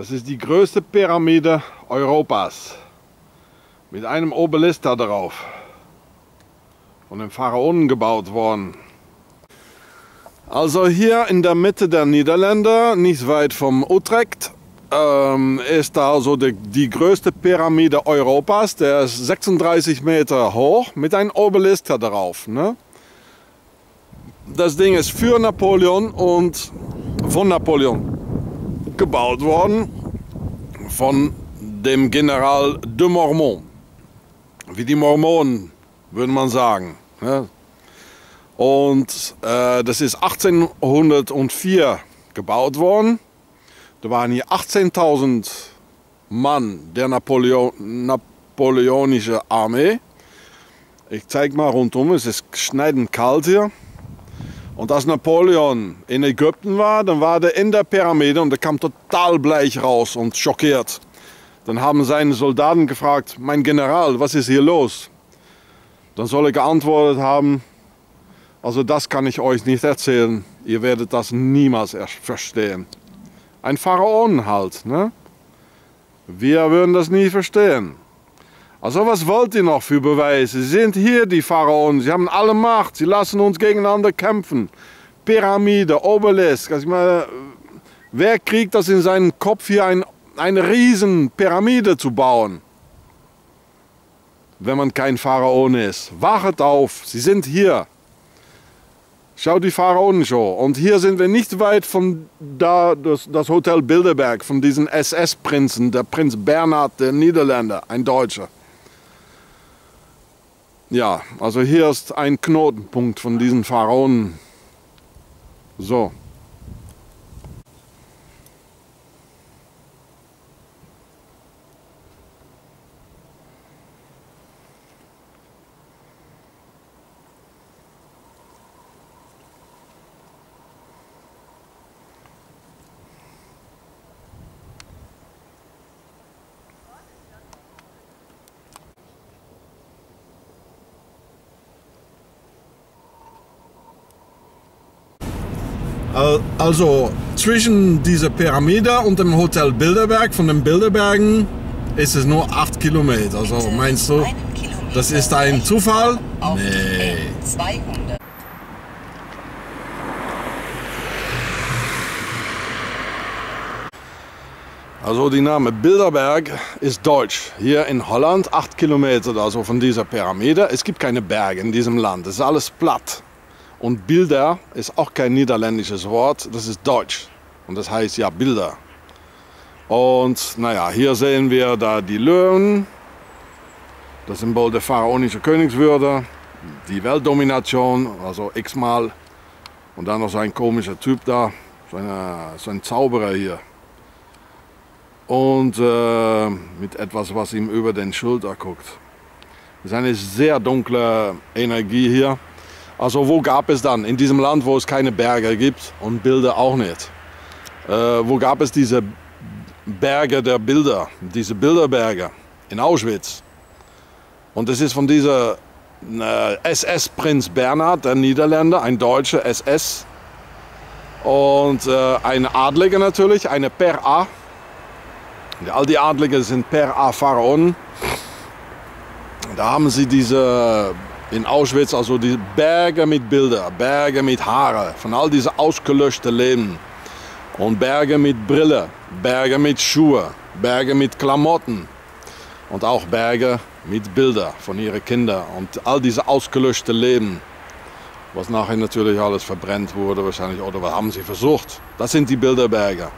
Das ist die größte Pyramide Europas. Mit einem Obelisk da drauf. Von den Pharaonen gebaut worden. Also hier in der Mitte der Niederländer, nicht weit vom Utrecht, ähm, ist da also die, die, größte Pyramide Europas. Der ist 36 Meter hoch mit einem Obelisk da drauf. Ne? Das Ding ist für Napoleon und von Napoleon gebaut worden von dem General de Mormont. Wie die Mormonen, würde man sagen. Ne? Und äh, das ist 1804 gebaut worden. Da waren hier 18.000 Mann der Napoleon, napoleonische Armee. Ich zeige mal rundum, es ist schneidend kalt hier. Und als Napoleon in Ägypten war, dann war er in der Pyramide und er kam total bleich raus und schockiert. Dann haben seine Soldaten gefragt, mein General, was ist hier los? Dann soll er geantwortet haben, also das kann ich euch nicht erzählen. Ihr werdet das niemals verstehen. Ein Pharaon halt, ne? Wir würden das nie verstehen. Also was wollt ihr noch für Beweise? Sie sind hier die Pharaonen, sie haben alle Macht, sie lassen uns gegeneinander kämpfen. Pyramide, Obelisk. Also ich meine, wer kriegt das in seinen Kopf hier ein, eine riesen Pyramide zu bauen? Wenn man kein Pharaon ist. Wachet auf, sie sind hier. Schau die Pharaonenshow. Und hier sind wir nicht weit von da, das, das Hotel Bilderberg, von diesen SS-Prinzen, der Prinz Bernhard der Niederländer, ein Deutscher. Ja, also hier ist ein Knotenpunkt von diesen Pharaonen. So. Also zwischen dieser Pyramide und dem Hotel Bilderberg, von den Bilderbergen, ist es nur 8 Kilometer. Also meinst du, das ist ein Zufall? Nee. Also die Name Bilderberg ist deutsch. Hier in Holland, 8 Kilometer also von dieser Pyramide. Es gibt keine Berge in diesem Land, es ist alles platt. Und Bilder ist auch kein niederländisches Wort, das ist Deutsch. Und das heißt ja Bilder. Und naja, hier sehen wir da die Löwen, das Symbol der pharaonischen Königswürde, die Weltdomination, also x-mal. Und dann noch so ein komischer Typ da, so, eine, so ein Zauberer hier. Und äh, mit etwas, was ihm über den Schulter guckt. Das ist eine sehr dunkle Energie hier. Also wo gab es dann, in diesem Land, wo es keine Berge gibt und Bilder auch nicht, äh, wo gab es diese Berge der Bilder, diese Bilderberge in Auschwitz. Und es ist von dieser äh, SS-Prinz Bernhard, der Niederländer, ein deutscher SS. Und äh, ein Adliger natürlich, eine Per A. All die Adligen sind Per A Pharaonen. Da haben sie diese in Auschwitz also die Berge mit Bilder, Berge mit Haare von all diese ausgelöschten Leben. Und Berge mit Brille, Berge mit Schuhe, Berge mit Klamotten und auch Berge mit Bilder von ihren Kindern und all diese ausgelöschten Leben, was nachher natürlich alles verbrennt wurde wahrscheinlich oder was haben sie versucht. Das sind die Bilderberge.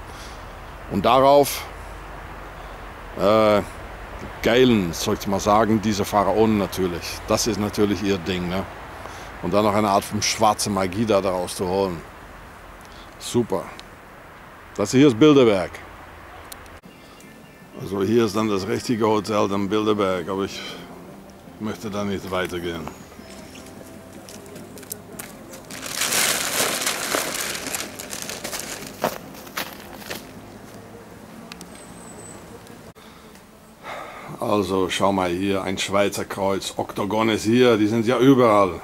Und darauf äh, geilen, soll ich mal sagen, diese Pharaonen natürlich. Das ist natürlich ihr Ding. Ne? Und dann noch eine Art von schwarze Magie da daraus zu holen. Super. Das hier ist Bilderberg. Also hier ist dann das richtige Hotel, dann Bilderberg, aber ich möchte da nicht weitergehen. Also schau mal hier, ein Schweizer Kreuz, Oktogon ist hier, die sind ja überall.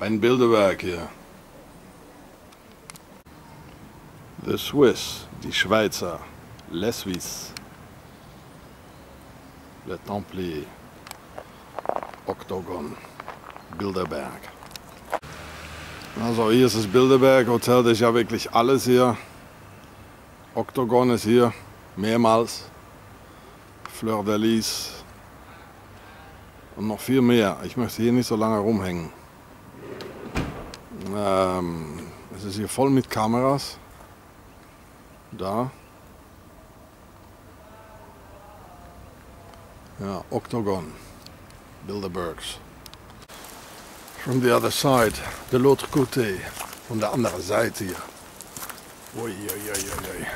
Ein Bilderwerk hier. The Swiss, die Schweizer, Les Suisses, Le Templier, Octogon, Bilderberg. Also hier ist das Bilderberg Hotel, das ist ja wirklich alles hier. Octogon ist hier, mehrmals. Fleur de Lis und noch viel mehr. Ich möchte hier nicht so lange rumhängen. Ähm, es ist hier voll mit Kameras. Da. Ja, Octagon. Bilderbergs. From the other side, de l'autre côté. Von der anderen Seite hier. Ui, ui, ui, ui.